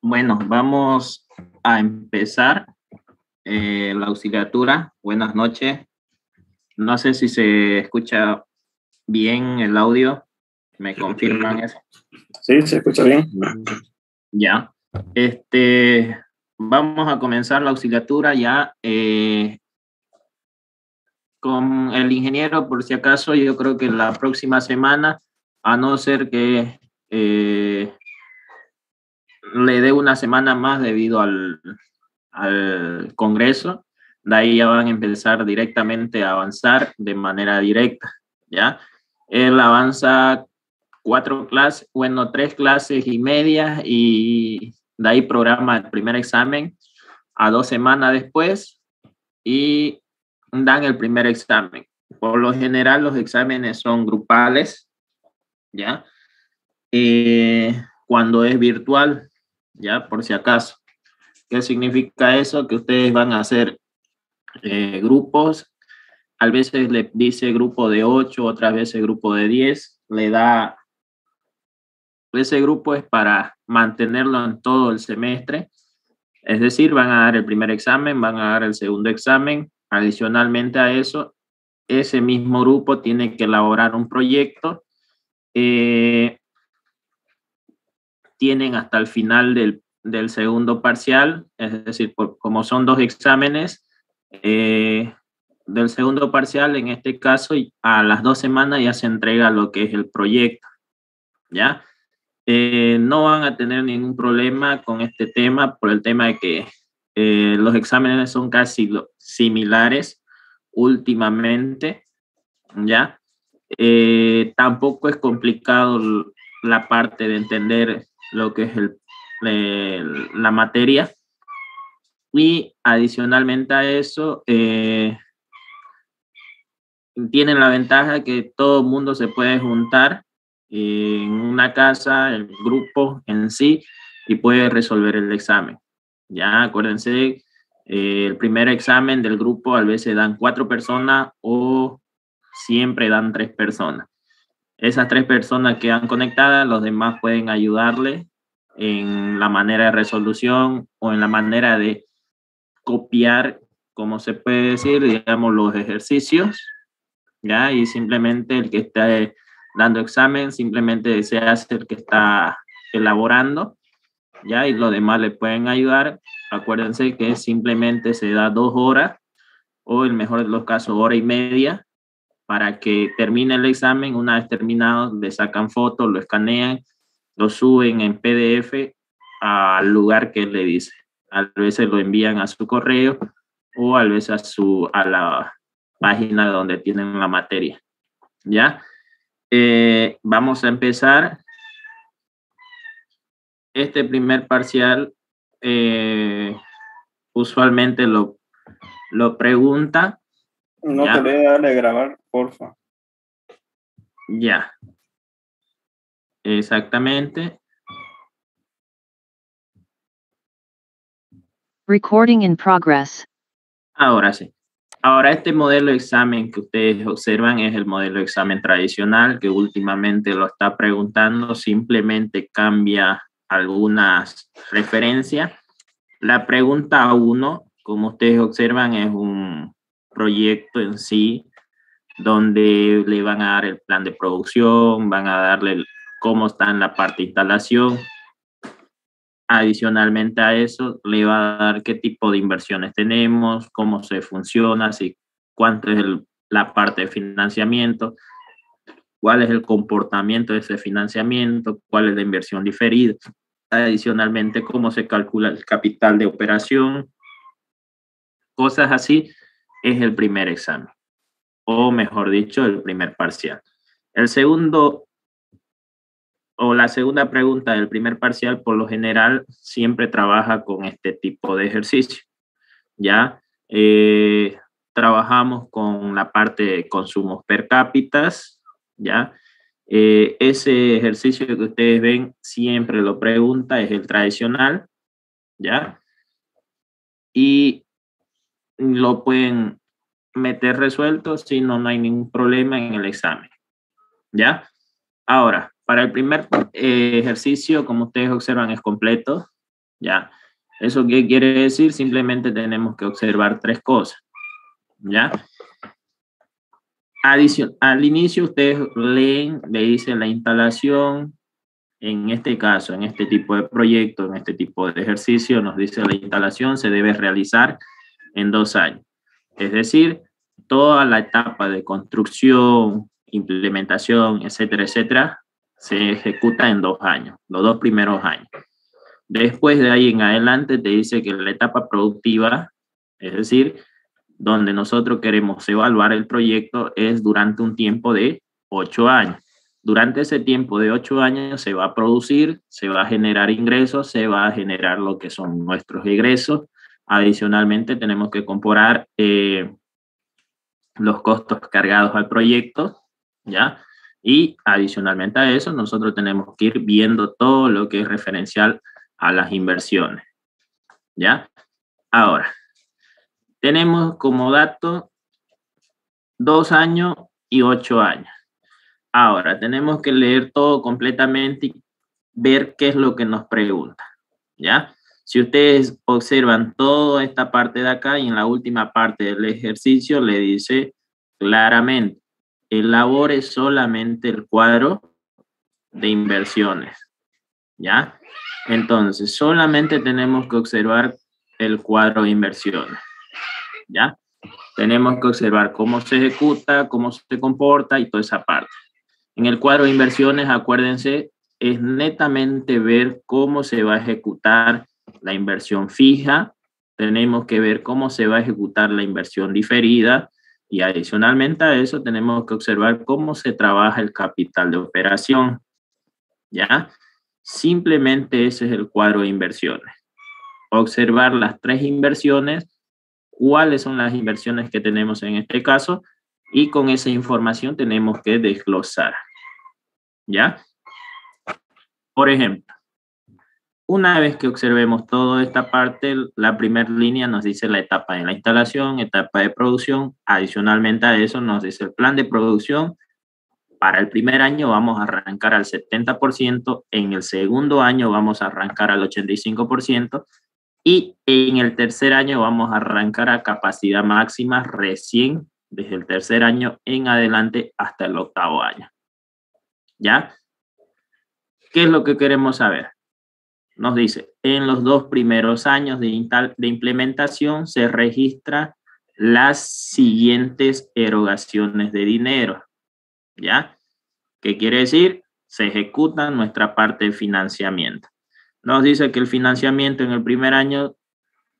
Bueno, vamos a empezar eh, la auxiliatura. Buenas noches. No sé si se escucha bien el audio. ¿Me confirman eso? Sí, se escucha bien. Ya. Este, vamos a comenzar la auxiliatura ya. Eh, con el ingeniero, por si acaso, yo creo que la próxima semana, a no ser que eh, le dé una semana más debido al, al Congreso, de ahí ya van a empezar directamente a avanzar de manera directa, ¿ya? Él avanza cuatro clases, bueno, tres clases y media y de ahí programa el primer examen a dos semanas después y dan el primer examen. Por lo general los exámenes son grupales, ¿ya? Eh, cuando es virtual, ¿ya? Por si acaso. ¿Qué significa eso? Que ustedes van a hacer eh, grupos. A veces le dice grupo de 8, otras veces grupo de 10. Le da... Ese grupo es para mantenerlo en todo el semestre. Es decir, van a dar el primer examen, van a dar el segundo examen. Adicionalmente a eso, ese mismo grupo tiene que elaborar un proyecto. Eh, tienen hasta el final del del segundo parcial, es decir, como son dos exámenes, eh, del segundo parcial, en este caso, a las dos semanas ya se entrega lo que es el proyecto, ¿ya? Eh, no van a tener ningún problema con este tema por el tema de que eh, los exámenes son casi similares últimamente, ¿ya? tampoco es complicado la parte de entender lo que es el la materia. Y adicionalmente a eso, eh, tienen la ventaja que todo mundo se puede juntar en una casa, el grupo en sí, y puede resolver el examen. Ya, acuérdense, eh, el primer examen del grupo a veces dan cuatro personas o siempre dan tres personas. Esas tres personas que han conectadas, los demás pueden ayudarle en la manera de resolución o en la manera de copiar, como se puede decir, digamos, los ejercicios, ¿ya? Y simplemente el que está dando examen, simplemente se hace el que está elaborando, ¿ya? Y los demás le pueden ayudar. Acuérdense que simplemente se da dos horas o en mejor de los casos hora y media para que termine el examen. Una vez terminado, le sacan fotos, lo escanean lo suben en PDF al lugar que le dice. A veces lo envían a su correo o a veces a, su, a la página donde tienen la materia. ¿Ya? Eh, vamos a empezar. Este primer parcial eh, usualmente lo, lo pregunta. No te voy a darle grabar, porfa. Ya. Exactamente. Recording in progress. Ahora sí. Ahora este modelo de examen que ustedes observan es el modelo de examen tradicional que últimamente lo está preguntando, simplemente cambia algunas referencias. La pregunta 1, como ustedes observan, es un proyecto en sí donde le van a dar el plan de producción, van a darle cómo está en la parte de instalación. Adicionalmente a eso, le va a dar qué tipo de inversiones tenemos, cómo se funciona, si, cuánto es la parte de financiamiento, cuál es el comportamiento de ese financiamiento, cuál es la inversión diferida. Adicionalmente, cómo se calcula el capital de operación. Cosas así es el primer examen, o mejor dicho, el primer parcial. El segundo o la segunda pregunta del primer parcial, por lo general, siempre trabaja con este tipo de ejercicio. Ya eh, trabajamos con la parte de consumos per cápita, ya. Eh, ese ejercicio que ustedes ven siempre lo pregunta, es el tradicional, ya. Y lo pueden meter resuelto si no, no hay ningún problema en el examen, ya. Ahora, para el primer eh, ejercicio, como ustedes observan, es completo. ¿Ya? ¿Eso qué quiere decir? Simplemente tenemos que observar tres cosas. ¿Ya? Adición, al inicio ustedes leen, le dice la instalación, en este caso, en este tipo de proyecto, en este tipo de ejercicio, nos dice la instalación se debe realizar en dos años. Es decir, toda la etapa de construcción, implementación, etcétera, etcétera, se ejecuta en dos años, los dos primeros años. Después de ahí en adelante te dice que la etapa productiva, es decir, donde nosotros queremos evaluar el proyecto, es durante un tiempo de ocho años. Durante ese tiempo de ocho años se va a producir, se va a generar ingresos, se va a generar lo que son nuestros egresos. Adicionalmente, tenemos que comparar eh, los costos cargados al proyecto, ¿ya? Y adicionalmente a eso, nosotros tenemos que ir viendo todo lo que es referencial a las inversiones, ¿ya? Ahora, tenemos como dato dos años y ocho años. Ahora, tenemos que leer todo completamente y ver qué es lo que nos pregunta, ¿ya? Si ustedes observan toda esta parte de acá y en la última parte del ejercicio le dice claramente, elabore solamente el cuadro de inversiones, ¿ya? Entonces, solamente tenemos que observar el cuadro de inversiones, ¿ya? Tenemos que observar cómo se ejecuta, cómo se comporta y toda esa parte. En el cuadro de inversiones, acuérdense, es netamente ver cómo se va a ejecutar la inversión fija, tenemos que ver cómo se va a ejecutar la inversión diferida y adicionalmente a eso tenemos que observar cómo se trabaja el capital de operación. ¿Ya? Simplemente ese es el cuadro de inversiones. Observar las tres inversiones, cuáles son las inversiones que tenemos en este caso y con esa información tenemos que desglosar. ¿Ya? Por ejemplo, una vez que observemos toda esta parte, la primera línea nos dice la etapa de la instalación, etapa de producción. Adicionalmente a eso nos dice el plan de producción. Para el primer año vamos a arrancar al 70%, en el segundo año vamos a arrancar al 85% y en el tercer año vamos a arrancar a capacidad máxima recién desde el tercer año en adelante hasta el octavo año. ¿Ya? ¿Qué es lo que queremos saber? Nos dice, en los dos primeros años de, de implementación se registra las siguientes erogaciones de dinero. ¿Ya? ¿Qué quiere decir? Se ejecuta nuestra parte de financiamiento. Nos dice que el financiamiento en el primer año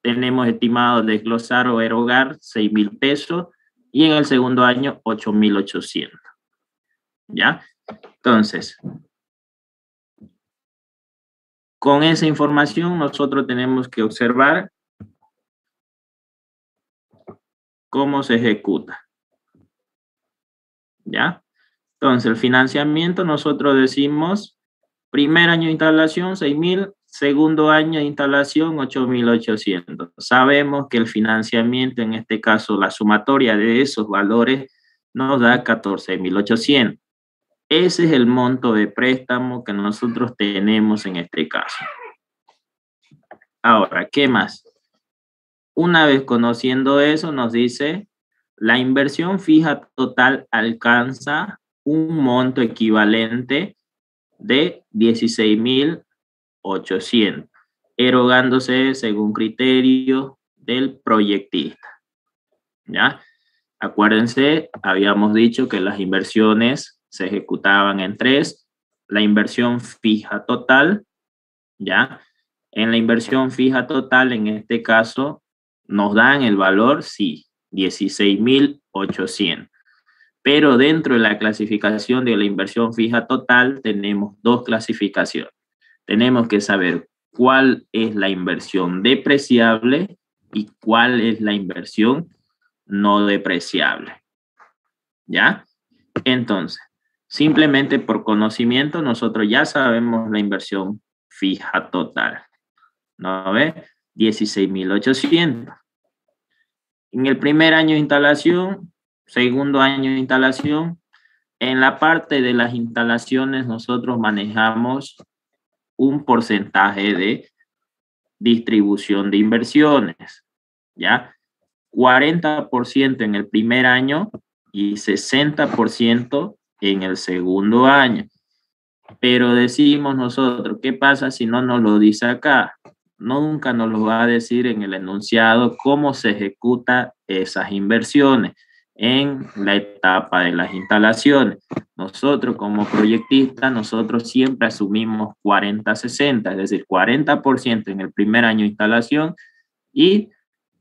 tenemos estimado desglosar o erogar 6 mil pesos y en el segundo año 8 mil 800. ¿Ya? Entonces, con esa información nosotros tenemos que observar cómo se ejecuta. ¿Ya? Entonces, el financiamiento nosotros decimos, primer año de instalación, 6.000, segundo año de instalación, 8.800. Sabemos que el financiamiento, en este caso, la sumatoria de esos valores, nos da 14.800. Ese es el monto de préstamo que nosotros tenemos en este caso. Ahora, ¿qué más? Una vez conociendo eso, nos dice, la inversión fija total alcanza un monto equivalente de 16.800, erogándose según criterio del proyectista. ¿Ya? Acuérdense, habíamos dicho que las inversiones se ejecutaban en tres. La inversión fija total, ¿ya? En la inversión fija total, en este caso, nos dan el valor, sí, 16.800. Pero dentro de la clasificación de la inversión fija total tenemos dos clasificaciones. Tenemos que saber cuál es la inversión depreciable y cuál es la inversión no depreciable. ¿Ya? Entonces, Simplemente por conocimiento, nosotros ya sabemos la inversión fija total. ¿No ve? 16,800. En el primer año de instalación, segundo año de instalación, en la parte de las instalaciones nosotros manejamos un porcentaje de distribución de inversiones, ¿ya? 40% en el primer año y 60% en el segundo año. Pero decimos nosotros, ¿qué pasa si no nos lo dice acá? Nunca nos lo va a decir en el enunciado cómo se ejecuta esas inversiones en la etapa de las instalaciones. Nosotros como proyectistas, nosotros siempre asumimos 40-60, es decir, 40% en el primer año de instalación y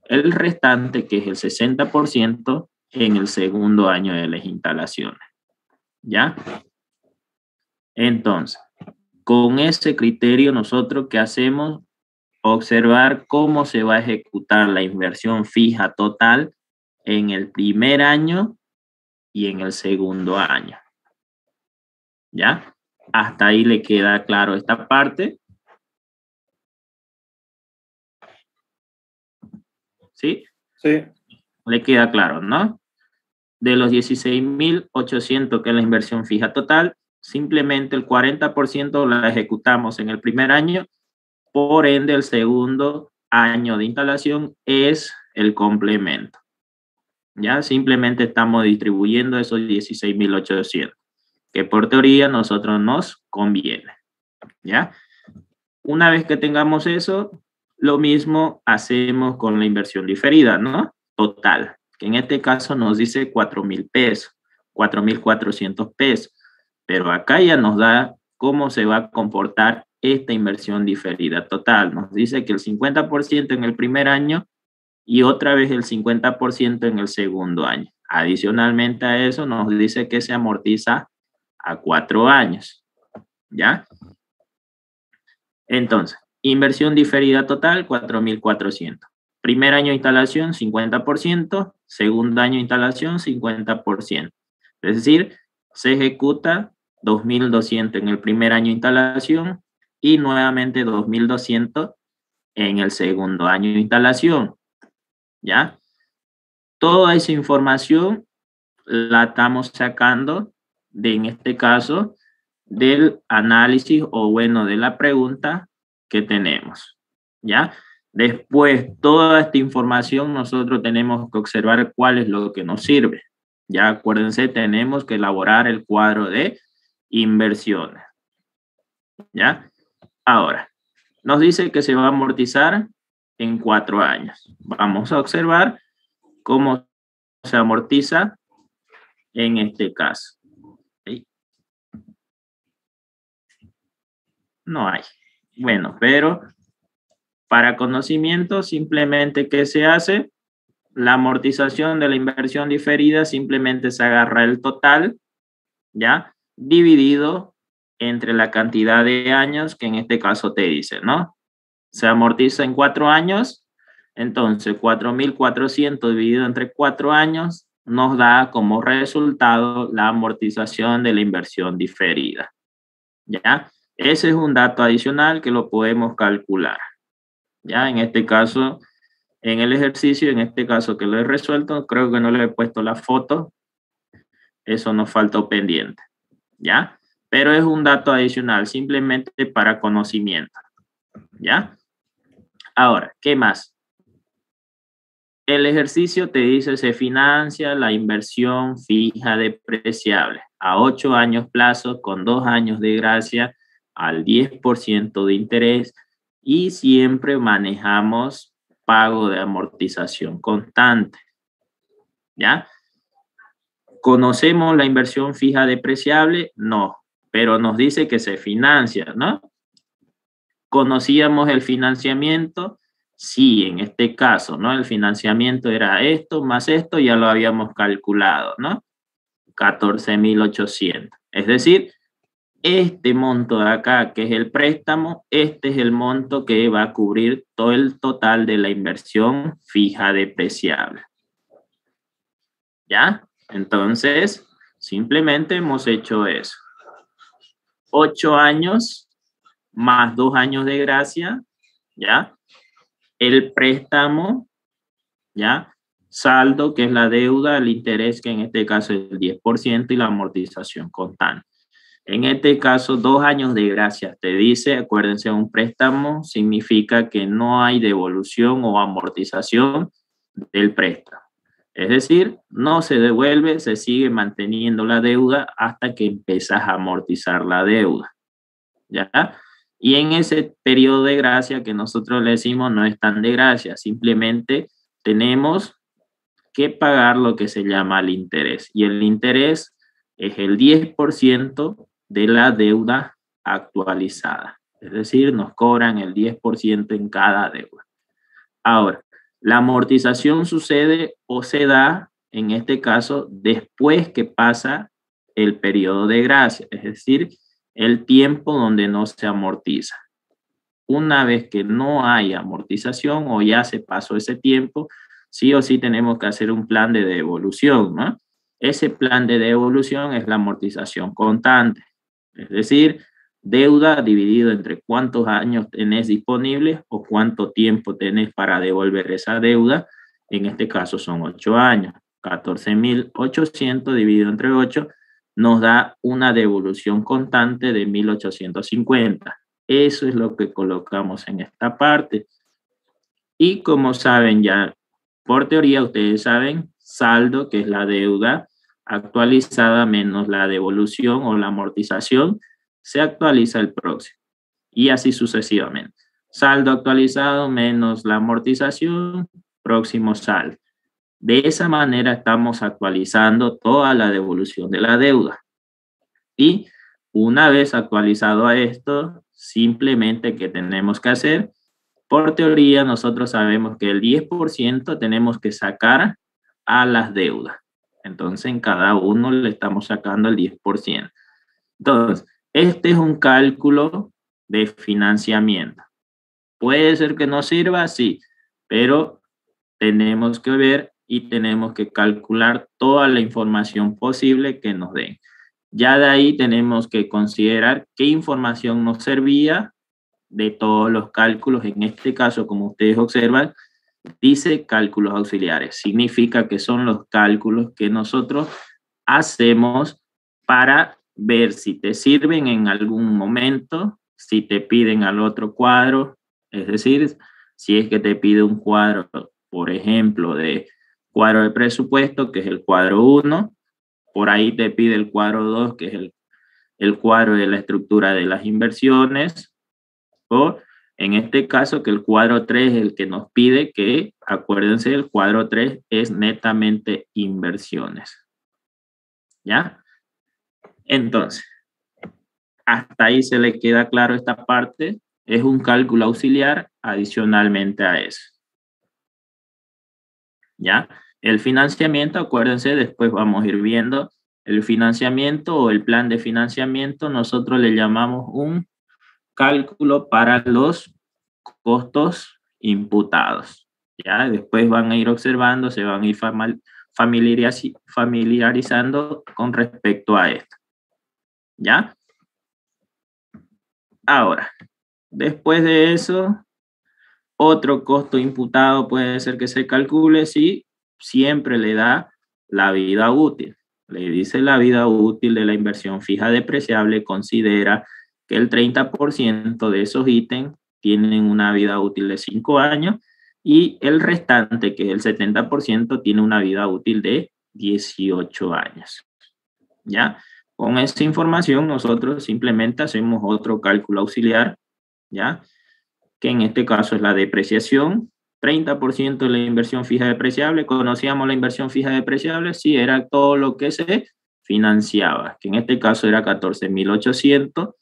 el restante, que es el 60%, en el segundo año de las instalaciones. ¿Ya? Entonces, con ese criterio, nosotros qué hacemos? Observar cómo se va a ejecutar la inversión fija total en el primer año y en el segundo año. ¿Ya? Hasta ahí le queda claro esta parte. ¿Sí? Sí. Le queda claro, ¿no? De los 16.800 que es la inversión fija total, simplemente el 40% la ejecutamos en el primer año, por ende el segundo año de instalación es el complemento. Ya simplemente estamos distribuyendo esos 16.800, que por teoría nosotros nos conviene. ¿Ya? Una vez que tengamos eso, lo mismo hacemos con la inversión diferida, ¿no? Total, que en este caso nos dice 4.000 pesos, 4.400 pesos, pero acá ya nos da cómo se va a comportar esta inversión diferida total. Nos dice que el 50% en el primer año y otra vez el 50% en el segundo año. Adicionalmente a eso, nos dice que se amortiza a cuatro años. ¿Ya? Entonces, inversión diferida total, 4.400. Primer año de instalación, 50%. Segundo año instalación, 50%. Es decir, se ejecuta 2.200 en el primer año instalación y nuevamente 2.200 en el segundo año instalación. ¿ya? Toda esa información la estamos sacando de, en este caso, del análisis o bueno, de la pregunta que tenemos, ¿ya? Después, toda esta información nosotros tenemos que observar cuál es lo que nos sirve. Ya acuérdense, tenemos que elaborar el cuadro de inversiones. ¿Ya? Ahora, nos dice que se va a amortizar en cuatro años. Vamos a observar cómo se amortiza en este caso. No hay. Bueno, pero para conocimiento, simplemente, ¿qué se hace? La amortización de la inversión diferida simplemente se agarra el total, ¿ya? Dividido entre la cantidad de años que en este caso te dice, ¿no? se amortiza en cuatro años, entonces 4.400 dividido entre cuatro años nos da como resultado la amortización de la inversión diferida. ¿Ya? Ese es un dato adicional que lo podemos calcular. ¿Ya? En este caso, en el ejercicio, en este caso que lo he resuelto, creo que no le he puesto la foto. Eso nos faltó pendiente. ¿Ya? Pero es un dato adicional, simplemente para conocimiento. ¿Ya? Ahora, ¿qué más? El ejercicio te dice se financia la inversión fija depreciable a ocho años plazo con dos años de gracia al 10% de interés y siempre manejamos pago de amortización constante. ¿Ya? ¿Conocemos la inversión fija depreciable? No, pero nos dice que se financia, ¿no? ¿Conocíamos el financiamiento? Sí, en este caso, ¿no? El financiamiento era esto más esto, ya lo habíamos calculado, ¿no? 14.800. Es decir, este monto de acá, que es el préstamo, este es el monto que va a cubrir todo el total de la inversión fija depreciable. ¿Ya? Entonces, simplemente hemos hecho eso. Ocho años más dos años de gracia, ¿ya? El préstamo, ¿ya? Saldo, que es la deuda, el interés, que en este caso es el 10%, y la amortización constante. En este caso, dos años de gracia. Te dice, acuérdense, un préstamo significa que no hay devolución o amortización del préstamo. Es decir, no se devuelve, se sigue manteniendo la deuda hasta que empiezas a amortizar la deuda. ¿Ya? Y en ese periodo de gracia que nosotros le decimos no es tan de gracia, simplemente tenemos que pagar lo que se llama el interés. Y el interés es el 10% de la deuda actualizada. Es decir, nos cobran el 10% en cada deuda. Ahora, la amortización sucede o se da, en este caso, después que pasa el periodo de gracia, es decir, el tiempo donde no se amortiza. Una vez que no hay amortización o ya se pasó ese tiempo, sí o sí tenemos que hacer un plan de devolución, ¿no? Ese plan de devolución es la amortización constante. Es decir, deuda dividido entre cuántos años tenés disponibles o cuánto tiempo tenés para devolver esa deuda. En este caso son ocho años. 14.800 dividido entre 8 nos da una devolución constante de 1.850. Eso es lo que colocamos en esta parte. Y como saben ya, por teoría ustedes saben, saldo, que es la deuda, actualizada menos la devolución o la amortización, se actualiza el próximo. Y así sucesivamente. Saldo actualizado menos la amortización, próximo saldo. De esa manera estamos actualizando toda la devolución de la deuda. Y una vez actualizado a esto, simplemente que tenemos que hacer, por teoría nosotros sabemos que el 10% tenemos que sacar a las deudas. Entonces, en cada uno le estamos sacando el 10%. Entonces, este es un cálculo de financiamiento. Puede ser que no sirva, sí, pero tenemos que ver y tenemos que calcular toda la información posible que nos den. Ya de ahí tenemos que considerar qué información nos servía de todos los cálculos. En este caso, como ustedes observan, dice cálculos auxiliares. Significa que son los cálculos que nosotros hacemos para ver si te sirven en algún momento, si te piden al otro cuadro, es decir, si es que te pide un cuadro, por ejemplo, de cuadro de presupuesto, que es el cuadro 1, por ahí te pide el cuadro 2, que es el, el cuadro de la estructura de las inversiones, o en este caso, que el cuadro 3 es el que nos pide que, acuérdense, el cuadro 3 es netamente inversiones. ¿Ya? Entonces, hasta ahí se le queda claro esta parte. Es un cálculo auxiliar adicionalmente a eso. ¿Ya? El financiamiento, acuérdense, después vamos a ir viendo el financiamiento o el plan de financiamiento, nosotros le llamamos un cálculo para los costos imputados. Ya después van a ir observando, se van a ir familiarizando con respecto a esto. ¿Ya? Ahora, después de eso, otro costo imputado puede ser que se calcule si siempre le da la vida útil. Le dice la vida útil de la inversión fija depreciable, considera que el 30% de esos ítems tienen una vida útil de 5 años y el restante, que es el 70%, tiene una vida útil de 18 años. ¿Ya? Con esta información nosotros simplemente hacemos otro cálculo auxiliar, ¿ya? Que en este caso es la depreciación, 30% de la inversión fija depreciable. Conocíamos la inversión fija depreciable, sí, era todo lo que se financiaba, que en este caso era 14.800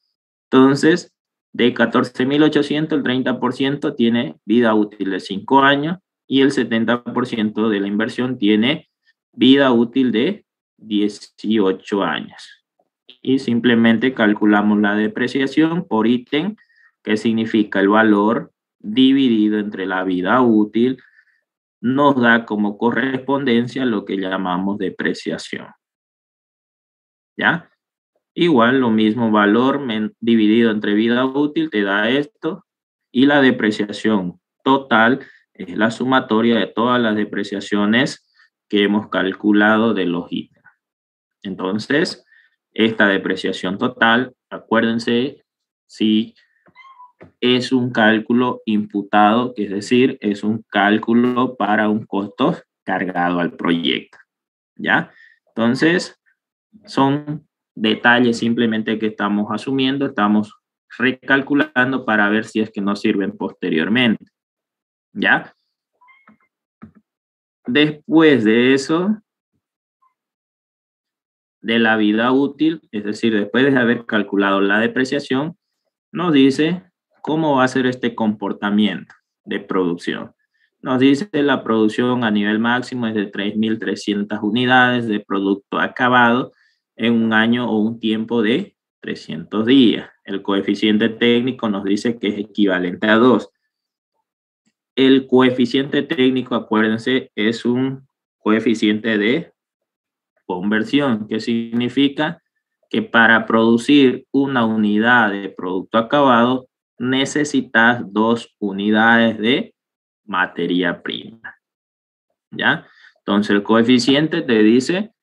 entonces, de 14.800, el 30% tiene vida útil de 5 años y el 70% de la inversión tiene vida útil de 18 años. Y simplemente calculamos la depreciación por ítem, que significa el valor dividido entre la vida útil, nos da como correspondencia lo que llamamos depreciación. ¿Ya? Igual, lo mismo valor dividido entre vida útil te da esto y la depreciación total es la sumatoria de todas las depreciaciones que hemos calculado de los ítems. Entonces, esta depreciación total, acuérdense, si es un cálculo imputado, es decir, es un cálculo para un costo cargado al proyecto. ¿Ya? Entonces, son detalles simplemente que estamos asumiendo, estamos recalculando para ver si es que nos sirven posteriormente. ¿Ya? Después de eso, de la vida útil, es decir, después de haber calculado la depreciación, nos dice cómo va a ser este comportamiento de producción. Nos dice la producción a nivel máximo es de 3.300 unidades de producto acabado en un año o un tiempo de 300 días. El coeficiente técnico nos dice que es equivalente a 2. El coeficiente técnico, acuérdense, es un coeficiente de conversión, que significa que para producir una unidad de producto acabado necesitas dos unidades de materia prima. ¿Ya? Entonces el coeficiente te dice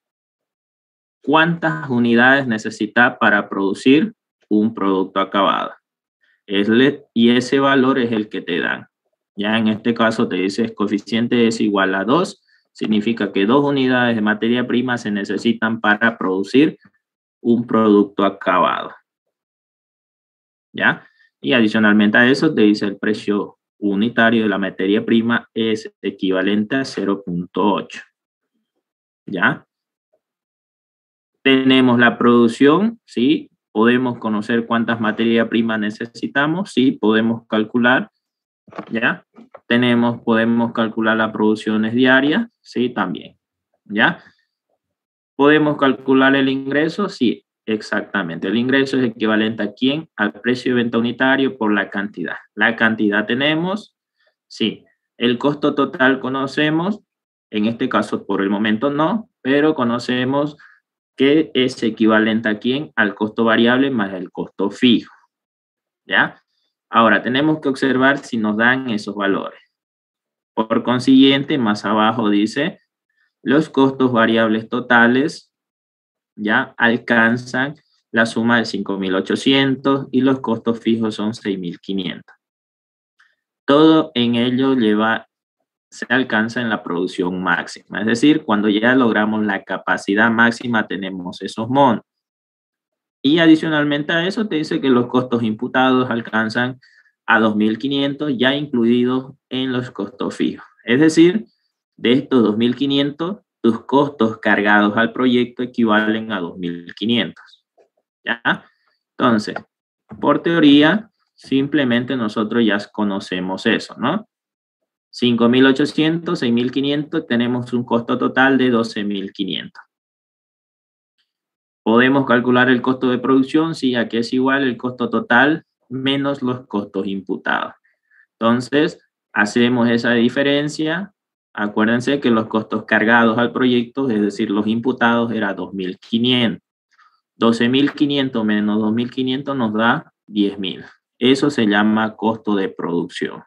cuántas unidades necesitas para producir un producto acabado. Y ese valor es el que te dan. Ya en este caso te dice coeficiente es igual a 2, significa que dos unidades de materia prima se necesitan para producir un producto acabado. ¿Ya? Y adicionalmente a eso te dice el precio unitario de la materia prima es equivalente a 0.8. ¿Ya? Tenemos la producción, ¿sí? Podemos conocer cuántas materias primas necesitamos, sí, podemos calcular, ¿ya? Tenemos, podemos calcular las producciones diarias, sí, también, ¿ya? ¿Podemos calcular el ingreso? Sí, exactamente. El ingreso es equivalente a quién? Al precio de venta unitario por la cantidad. La cantidad tenemos, sí. El costo total conocemos, en este caso por el momento no, pero conocemos que es equivalente a quién? Al costo variable más el costo fijo. ¿Ya? Ahora, tenemos que observar si nos dan esos valores. Por consiguiente, más abajo dice, los costos variables totales ya alcanzan la suma de 5.800 y los costos fijos son 6.500. Todo en ello lleva, se alcanza en la producción máxima. Es decir, cuando ya logramos la capacidad máxima tenemos esos montos. Y adicionalmente a eso te dice que los costos imputados alcanzan a 2.500 ya incluidos en los costos fijos. Es decir, de estos 2.500, tus costos cargados al proyecto equivalen a 2.500. ¿Ya? Entonces, por teoría, simplemente nosotros ya conocemos eso, ¿no? 5.800, 6.500, tenemos un costo total de 12.500. Podemos calcular el costo de producción, sí, aquí es igual el costo total menos los costos imputados. Entonces, hacemos esa diferencia Acuérdense que los costos cargados al proyecto, es decir, los imputados, era 2.500. 12.500 menos 2.500 nos da 10.000. Eso se llama costo de producción.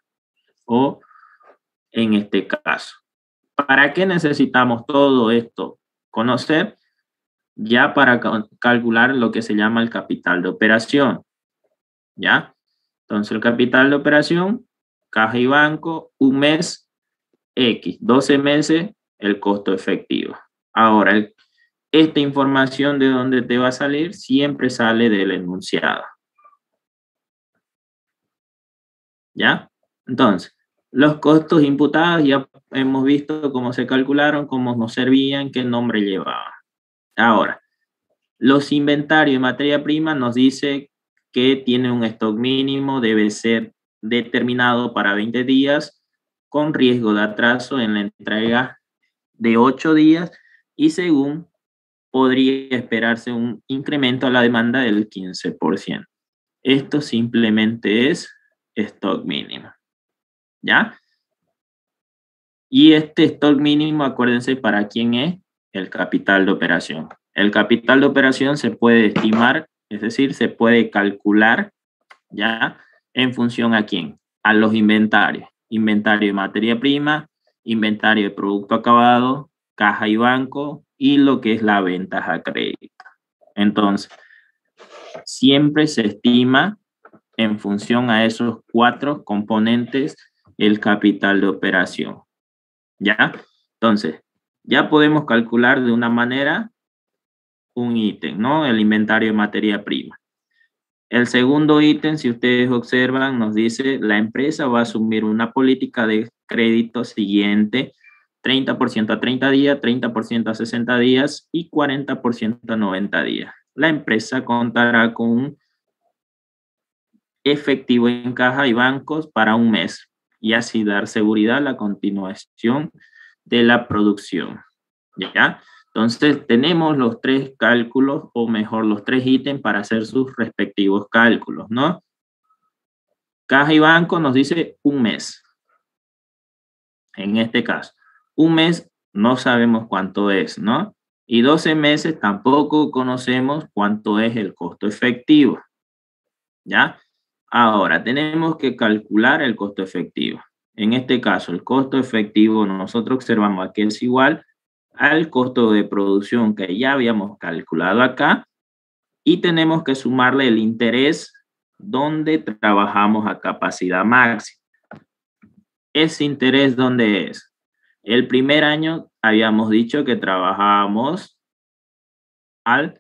O en este caso. ¿Para qué necesitamos todo esto? Conocer ya para calcular lo que se llama el capital de operación. ¿Ya? Entonces, el capital de operación, caja y banco, un mes X, 12 meses el costo efectivo. Ahora, esta información de dónde te va a salir siempre sale del enunciado. ¿Ya? Entonces, los costos imputados ya hemos visto cómo se calcularon, cómo nos servían, qué nombre llevaban. Ahora, los inventarios de materia prima nos dice que tiene un stock mínimo, debe ser determinado para 20 días con riesgo de atraso en la entrega de 8 días y según podría esperarse un incremento a la demanda del 15%. Esto simplemente es stock mínimo. ¿Ya? Y este stock mínimo, acuérdense para quién es el capital de operación. El capital de operación se puede estimar, es decir, se puede calcular, ¿ya? En función a quién? A los inventarios inventario de materia prima, inventario de producto acabado, caja y banco y lo que es la venta a crédito. Entonces, siempre se estima en función a esos cuatro componentes el capital de operación. ¿Ya? Entonces, ya podemos calcular de una manera un ítem, ¿no? El inventario de materia prima. El segundo ítem, si ustedes observan, nos dice la empresa va a asumir una política de crédito siguiente, 30% a 30 días, 30% a 60 días y 40% a 90 días. La empresa contará con efectivo en caja y bancos para un mes y así dar seguridad a la continuación de la producción. ¿Ya? Entonces, tenemos los tres cálculos, o mejor, los tres ítems para hacer sus respectivos cálculos, ¿no? Caja y banco nos dice un mes. En este caso, un mes no sabemos cuánto es, ¿no? Y 12 meses tampoco conocemos cuánto es el costo efectivo. ¿Ya? Ahora, tenemos que calcular el costo efectivo. En este caso, el costo efectivo nosotros observamos que es igual al costo de producción que ya habíamos calculado acá y tenemos que sumarle el interés donde trabajamos a capacidad máxima. Ese interés, ¿dónde es? El primer año habíamos dicho que trabajábamos al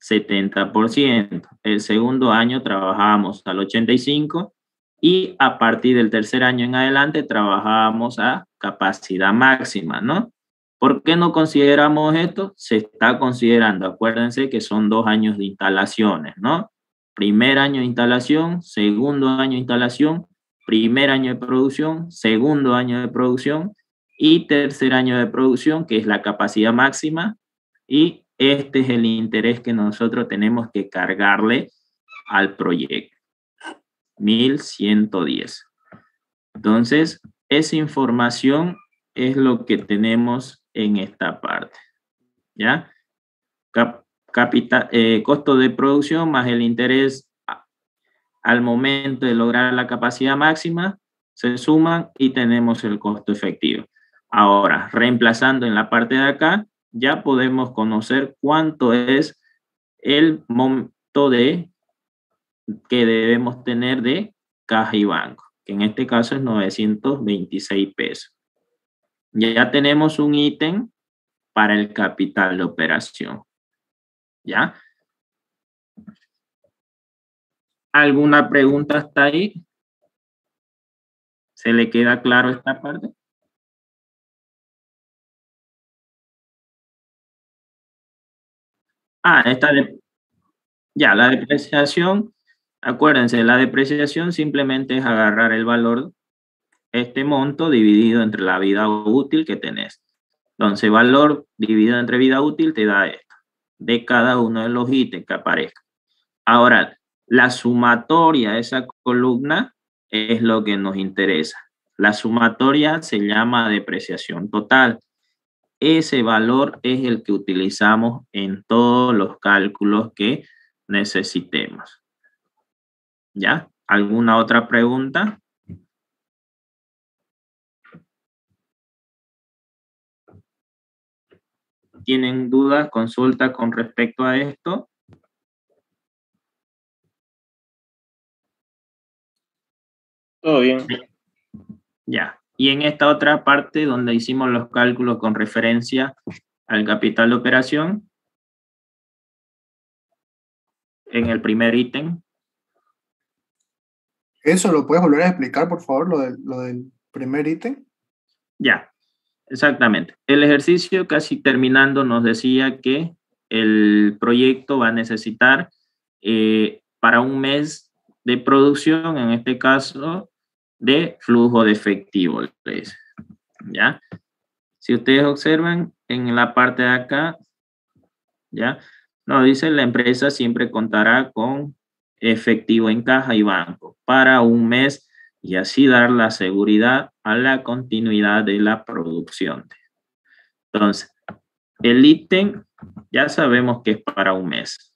70%. El segundo año trabajábamos al 85% y a partir del tercer año en adelante trabajábamos a capacidad máxima, ¿no? ¿Por qué no consideramos esto? Se está considerando, acuérdense que son dos años de instalaciones, ¿no? Primer año de instalación, segundo año de instalación, primer año de producción, segundo año de producción y tercer año de producción, que es la capacidad máxima. Y este es el interés que nosotros tenemos que cargarle al proyecto. 1110. Entonces, esa información es lo que tenemos en esta parte. ¿Ya? capital, eh, costo de producción más el interés al momento de lograr la capacidad máxima se suman y tenemos el costo efectivo. Ahora, reemplazando en la parte de acá, ya podemos conocer cuánto es el monto de que debemos tener de caja y banco, que en este caso es 926 pesos. Ya tenemos un ítem para el capital de operación. ¿Ya? ¿Alguna pregunta hasta ahí? ¿Se le queda claro esta parte? Ah, esta de, ya, la depreciación, acuérdense, la depreciación simplemente es agarrar el valor este monto dividido entre la vida útil que tenés. Entonces, valor dividido entre vida útil te da esto, de cada uno de los ítems que aparezcan. Ahora, la sumatoria de esa columna es lo que nos interesa. La sumatoria se llama depreciación total. Ese valor es el que utilizamos en todos los cálculos que necesitemos. ¿Ya? ¿Alguna otra pregunta? tienen dudas, consulta con respecto a esto. Todo bien. Ya. Y en esta otra parte donde hicimos los cálculos con referencia al capital de operación, en el primer ítem. ¿Eso lo puedes volver a explicar, por favor, lo, lo del primer ítem? Ya. Exactamente. El ejercicio casi terminando nos decía que el proyecto va a necesitar eh, para un mes de producción, en este caso, de flujo de efectivo. ¿Ya? Si ustedes observan en la parte de acá, ¿ya? Nos dice la empresa siempre contará con efectivo en caja y banco para un mes y así dar la seguridad a la continuidad de la producción. Entonces, el ítem ya sabemos que es para un mes.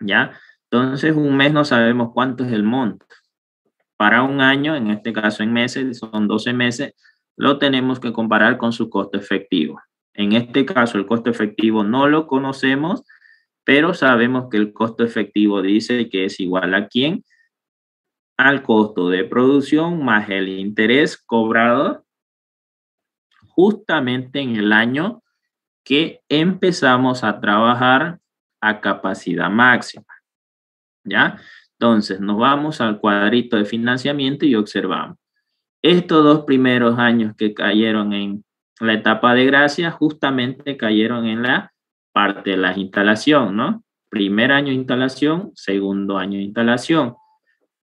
¿Ya? Entonces, un mes no sabemos cuánto es el monto. Para un año, en este caso en meses, son 12 meses, lo tenemos que comparar con su costo efectivo. En este caso, el costo efectivo no lo conocemos, pero sabemos que el costo efectivo dice que es igual a quién? Al costo de producción más el interés cobrado justamente en el año que empezamos a trabajar a capacidad máxima. ¿Ya? Entonces, nos vamos al cuadrito de financiamiento y observamos. Estos dos primeros años que cayeron en la etapa de gracia, justamente cayeron en la parte de la instalación, ¿no? Primer año de instalación, segundo año de instalación.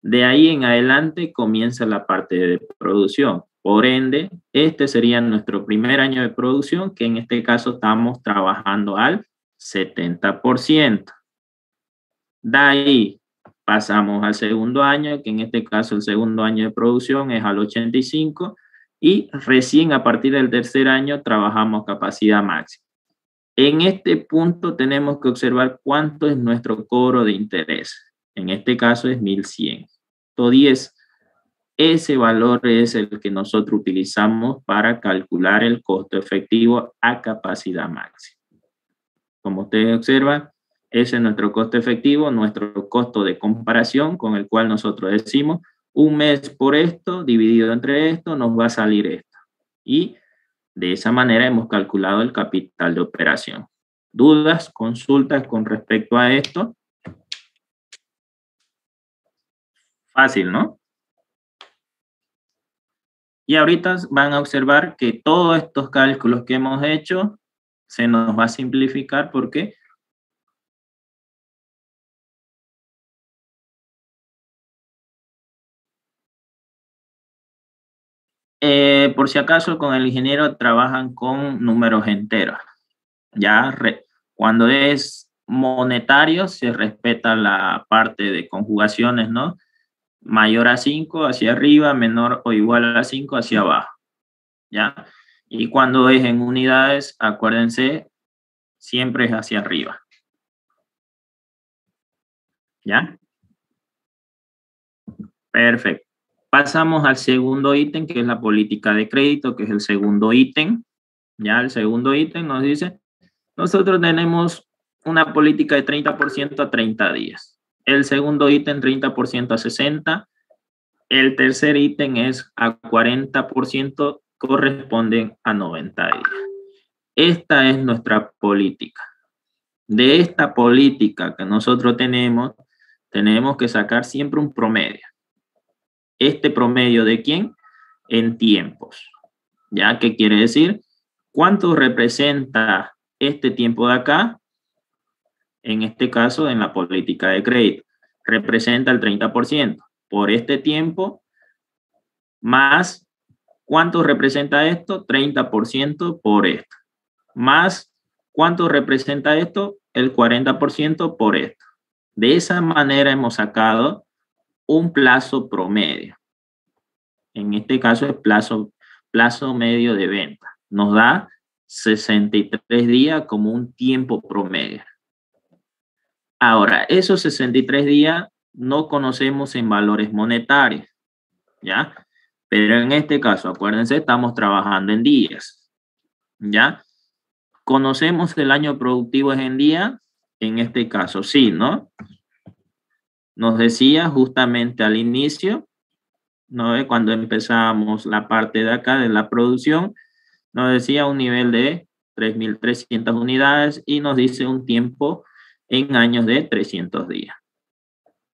De ahí en adelante comienza la parte de producción. Por ende, este sería nuestro primer año de producción, que en este caso estamos trabajando al 70%. De ahí pasamos al segundo año, que en este caso el segundo año de producción es al 85%, y recién a partir del tercer año trabajamos capacidad máxima. En este punto tenemos que observar cuánto es nuestro cobro de interés. En este caso es 1100. 10 ese valor es el que nosotros utilizamos para calcular el costo efectivo a capacidad máxima. Como ustedes observan, ese es nuestro costo efectivo, nuestro costo de comparación con el cual nosotros decimos un mes por esto dividido entre esto nos va a salir esto. Y de esa manera hemos calculado el capital de operación. ¿Dudas, consultas con respecto a esto? Fácil, ¿no? Y ahorita van a observar que todos estos cálculos que hemos hecho se nos va a simplificar porque eh, por si acaso con el ingeniero trabajan con números enteros. Ya cuando es monetario se respeta la parte de conjugaciones, ¿no? mayor a 5 hacia arriba, menor o igual a 5 hacia abajo. ¿Ya? Y cuando es en unidades, acuérdense, siempre es hacia arriba. ¿Ya? Perfecto. Pasamos al segundo ítem, que es la política de crédito, que es el segundo ítem. Ya, el segundo ítem nos dice, nosotros tenemos una política de 30% a 30 días. El segundo ítem 30% a 60. El tercer ítem es a 40%, corresponden a 90 días. Esta es nuestra política. De esta política que nosotros tenemos, tenemos que sacar siempre un promedio. ¿Este promedio de quién? En tiempos. ¿Ya? ¿Qué quiere decir? ¿Cuánto representa este tiempo de acá en este caso en la política de crédito, representa el 30%. Por este tiempo, más, ¿cuánto representa esto? 30% por esto. Más, ¿cuánto representa esto? El 40% por esto. De esa manera hemos sacado un plazo promedio. En este caso es plazo, plazo medio de venta. Nos da 63 días como un tiempo promedio. Ahora, esos 63 días no conocemos en valores monetarios, ¿ya? Pero en este caso, acuérdense, estamos trabajando en días, ¿ya? ¿Conocemos el año productivo en día? En este caso, sí, ¿no? Nos decía justamente al inicio, ¿no? Cuando empezamos la parte de acá de la producción, nos decía un nivel de 3.300 unidades y nos dice un tiempo en años de 300 días.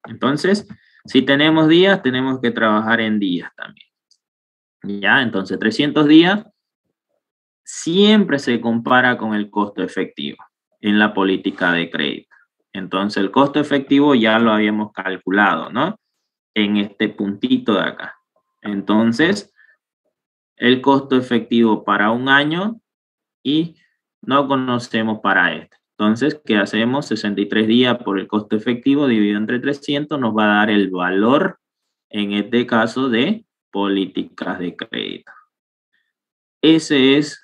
Entonces, si tenemos días, tenemos que trabajar en días también. Ya, entonces 300 días siempre se compara con el costo efectivo en la política de crédito. Entonces, el costo efectivo ya lo habíamos calculado, ¿no? En este puntito de acá. Entonces, el costo efectivo para un año y no conocemos para este. Entonces, ¿qué hacemos? 63 días por el costo efectivo dividido entre 300 nos va a dar el valor, en este caso, de políticas de crédito. Esa es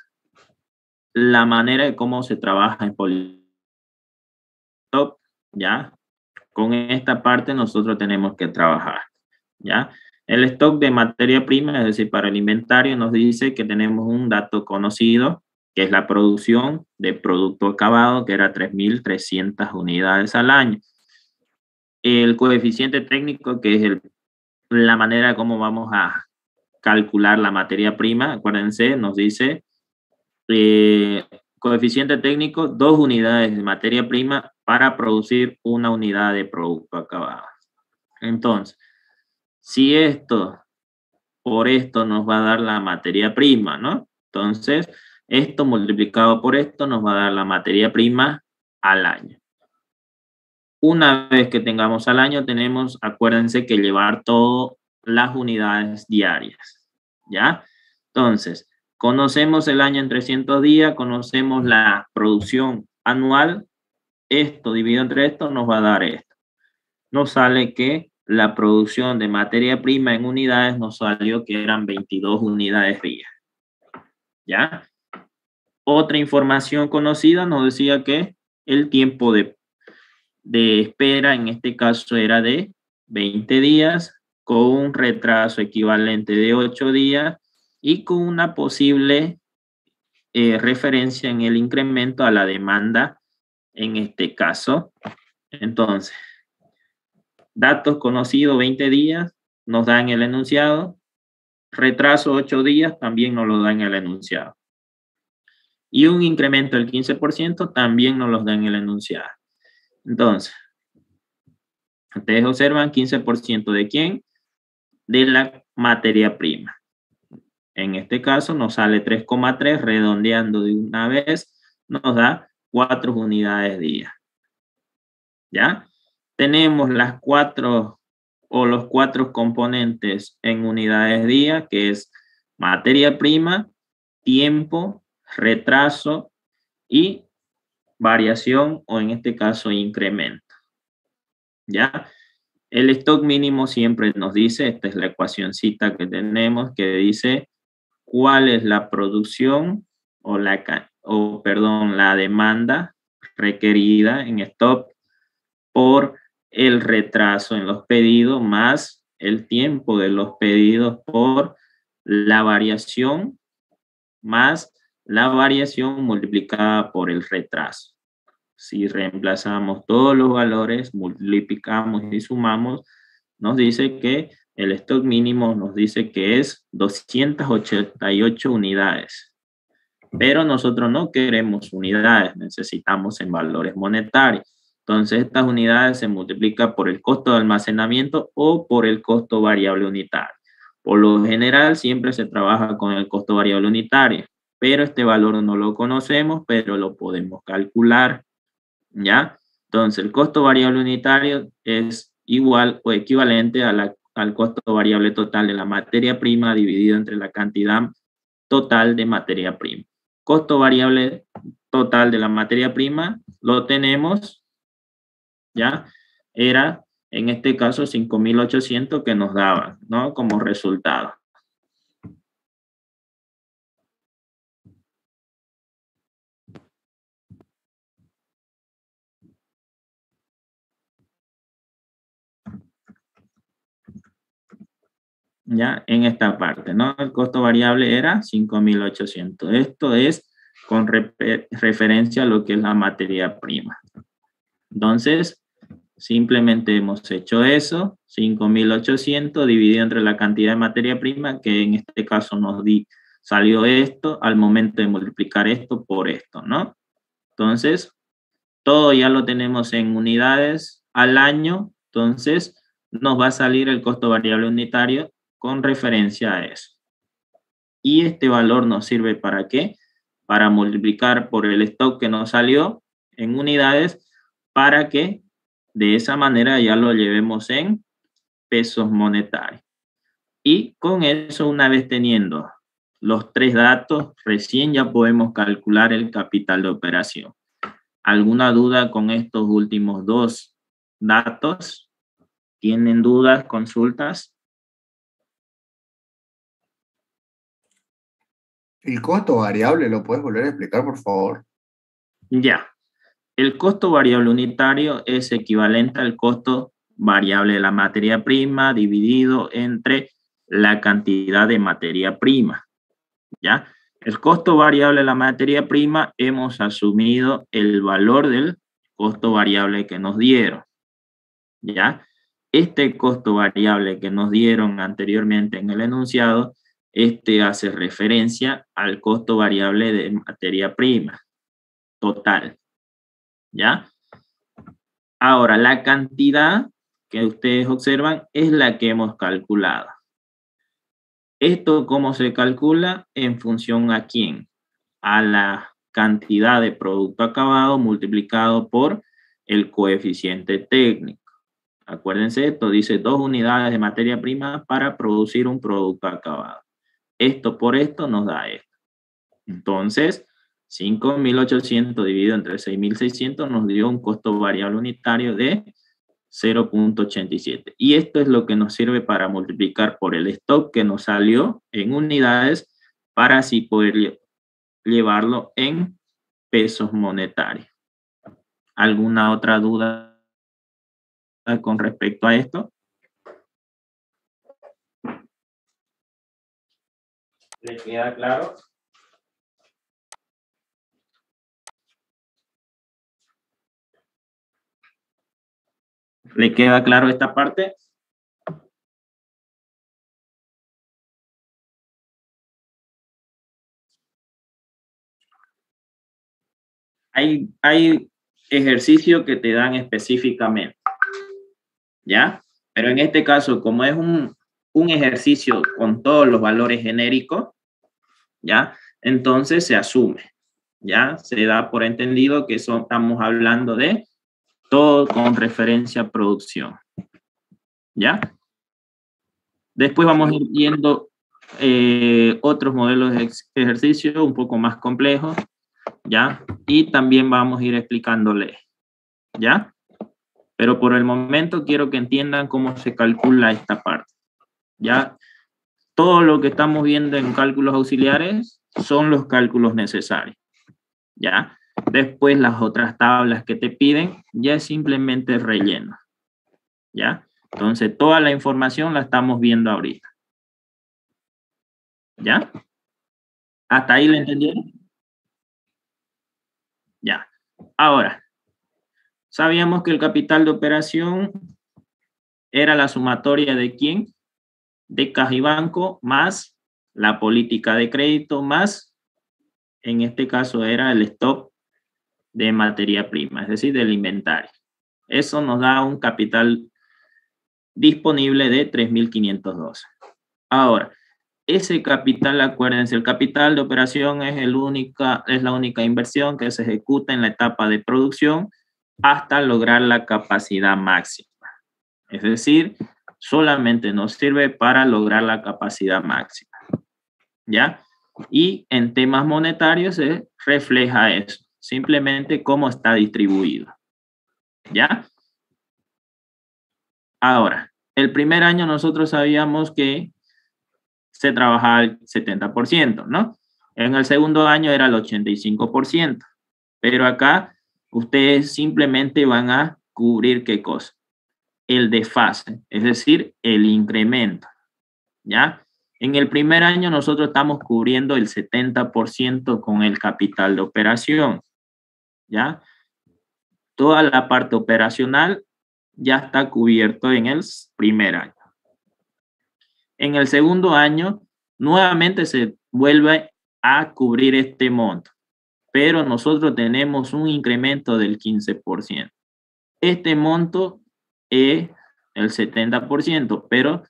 la manera de cómo se trabaja en política. ¿Ya? Con esta parte nosotros tenemos que trabajar. ¿Ya? El stock de materia prima, es decir, para el inventario, nos dice que tenemos un dato conocido que es la producción de producto acabado, que era 3.300 unidades al año. El coeficiente técnico, que es la manera como vamos a calcular la materia prima, acuérdense, nos dice eh, coeficiente técnico, dos unidades de materia prima para producir una unidad de producto acabado. Entonces, si esto por esto nos va a dar la materia prima, ¿no? Entonces, esto multiplicado por esto nos va a dar la materia prima al año. Una vez que tengamos al año, tenemos, acuérdense que llevar todas las unidades diarias, ¿ya? Entonces, conocemos el año en 300 días, conocemos la producción anual, esto dividido entre esto nos va a dar esto. Nos sale que la producción de materia prima en unidades nos salió que eran 22 unidades día. ¿Ya? Otra información conocida nos decía que el tiempo de, de espera en este caso era de 20 días con un retraso equivalente de 8 días y con una posible eh, referencia en el incremento a la demanda en este caso. Entonces, Datos conocidos 20 días nos dan el enunciado. Retraso 8 días también nos lo dan el enunciado. Y un incremento del 15% también nos lo dan el enunciado. Entonces, ustedes observan 15% de quién? De la materia prima. En este caso nos sale 3,3, redondeando de una vez, nos da 4 unidades día. ¿Ya? tenemos las cuatro o los cuatro componentes en unidades día, que es materia prima, tiempo, retraso y variación o en este caso incremento. ¿Ya? El stock mínimo siempre nos dice, esta es la ecuacióncita que tenemos, que dice cuál es la producción o la, o, perdón, la demanda requerida en stock por el retraso en los pedidos más el tiempo de los pedidos por la variación más la variación multiplicada por el retraso. Si reemplazamos todos los valores, multiplicamos y sumamos, nos dice que el stock mínimo nos dice que es 288 unidades. Pero nosotros no queremos unidades, necesitamos en valores monetarios. Entonces, estas unidades se multiplican por el costo de almacenamiento o por el costo variable unitario. Por lo general, siempre se trabaja con el costo variable unitario, pero este valor no lo conocemos, pero lo podemos calcular, ¿ya? Entonces, el costo variable unitario es igual o equivalente al costo variable total de la materia prima dividido entre la cantidad total de materia prima. Costo variable total de la materia prima lo tenemos ¿ya? Era, en este caso, 5.800 que nos daban, ¿no? Como resultado. Ya en esta parte, ¿no? El costo variable era 5.800. Esto es con referencia a lo que es la materia prima. Entonces, simplemente hemos hecho eso, 5.800 dividido entre la cantidad de materia prima, que en este caso nos di, salió esto al momento de multiplicar esto por esto, ¿no? Entonces, todo ya lo tenemos en unidades al año, entonces nos va a salir el costo variable unitario con referencia a eso. Y este valor nos sirve para qué? Para multiplicar por el stock que nos salió en unidades para que de esa manera ya lo llevemos en pesos monetarios. Y con eso, una vez teniendo los tres datos, recién ya podemos calcular el capital de operación. ¿Alguna duda con estos últimos dos datos? ¿Tienen dudas, consultas? El costo variable, ¿lo puedes volver a explicar, por favor? Ya. El costo variable unitario es equivalente al costo variable de la materia prima dividido entre la cantidad de materia prima. ¿Ya? El costo variable de la materia prima, hemos asumido el valor del costo variable que nos dieron. ¿Ya? Este costo variable que nos dieron anteriormente en el enunciado, este hace referencia al costo variable de materia prima total. ¿Ya? Ahora, la cantidad que ustedes observan es la que hemos calculado. ¿Esto cómo se calcula? En función a quién? A la cantidad de producto acabado multiplicado por el coeficiente técnico. Acuérdense, esto dice dos unidades de materia prima para producir un producto acabado. Esto por esto nos da esto. Entonces, 5.800 dividido entre 6.600 nos dio un costo variable unitario de 0.87. Y esto es lo que nos sirve para multiplicar por el stock que nos salió en unidades para así poder llevarlo en pesos monetarios. ¿Alguna otra duda con respecto a esto? ¿Le queda claro? ¿Le queda claro esta parte? Hay, hay ejercicios que te dan específicamente, ¿ya? Pero en este caso, como es un, un ejercicio con todos los valores genéricos, ¿ya? Entonces se asume, ¿ya? Se da por entendido que son, estamos hablando de todo con referencia a producción. ¿Ya? Después vamos a ir viendo eh, otros modelos de ejercicio un poco más complejos, ¿ya? Y también vamos a ir explicándole, ¿ya? Pero por el momento quiero que entiendan cómo se calcula esta parte, ¿ya? Todo lo que estamos viendo en cálculos auxiliares son los cálculos necesarios, ¿ya? Después las otras tablas que te piden ya es simplemente relleno. ¿Ya? Entonces toda la información la estamos viendo ahorita. ¿Ya? ¿Hasta ahí lo entendieron? Ya. Ahora, sabíamos que el capital de operación era la sumatoria de quién? De caja y banco más la política de crédito más, en este caso era el stock de materia prima, es decir, del inventario. Eso nos da un capital disponible de 3.512. Ahora, ese capital, acuérdense, el capital de operación es, el única, es la única inversión que se ejecuta en la etapa de producción hasta lograr la capacidad máxima. Es decir, solamente nos sirve para lograr la capacidad máxima. ¿Ya? Y en temas monetarios se refleja eso simplemente cómo está distribuido. ¿Ya? Ahora, el primer año nosotros sabíamos que se trabajaba el 70%, ¿no? En el segundo año era el 85%, pero acá ustedes simplemente van a cubrir qué cosa? El desfase, es decir, el incremento, ¿ya? En el primer año nosotros estamos cubriendo el 70% con el capital de operación. ¿ya? Toda la parte operacional ya está cubierto en el primer año. En el segundo año, nuevamente se vuelve a cubrir este monto, pero nosotros tenemos un incremento del 15%. Este monto es el 70%, pero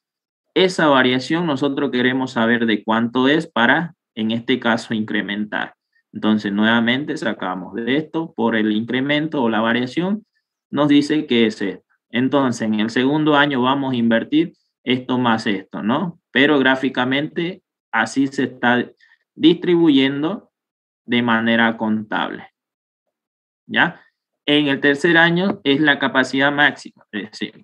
esa variación nosotros queremos saber de cuánto es para, en este caso, incrementar. Entonces, nuevamente sacamos de esto por el incremento o la variación, nos dice que es esto. Entonces, en el segundo año vamos a invertir esto más esto, ¿no? Pero gráficamente así se está distribuyendo de manera contable. ¿Ya? En el tercer año es la capacidad máxima, es decir,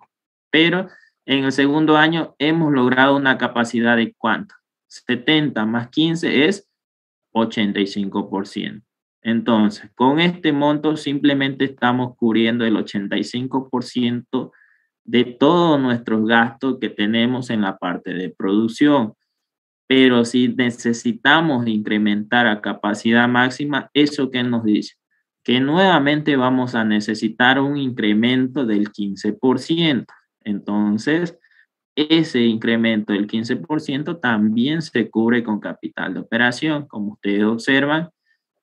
pero en el segundo año hemos logrado una capacidad de cuánto? 70 más 15 es 85%. Entonces, con este monto simplemente estamos cubriendo el 85% de todos nuestros gastos que tenemos en la parte de producción. Pero si necesitamos incrementar a capacidad máxima, ¿eso qué nos dice? Que nuevamente vamos a necesitar un incremento del 15%. Entonces, ese incremento del 15% también se cubre con capital de operación. Como ustedes observan,